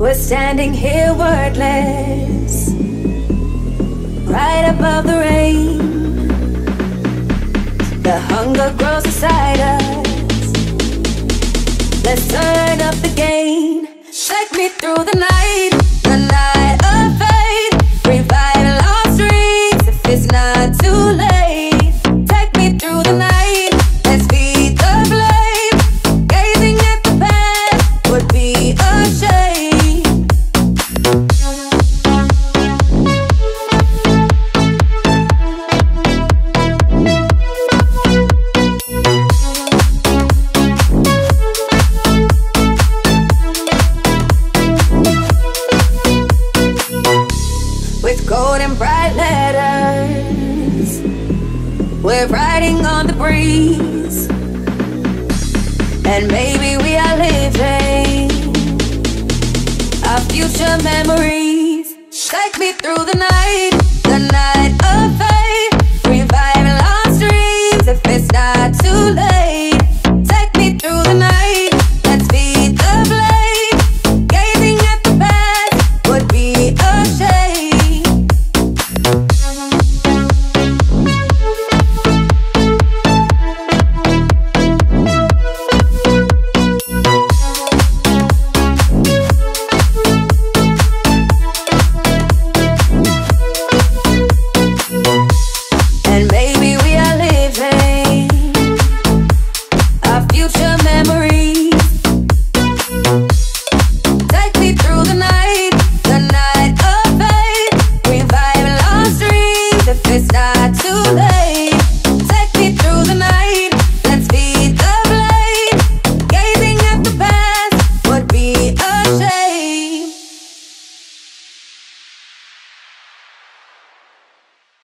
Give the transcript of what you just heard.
We're standing here wordless, right above the rain. The hunger grows inside us. Let's turn up the gain. Take me through the night with golden bright letters. We're riding on the breeze, and maybe we are living our future memories. Take me through the night, the night.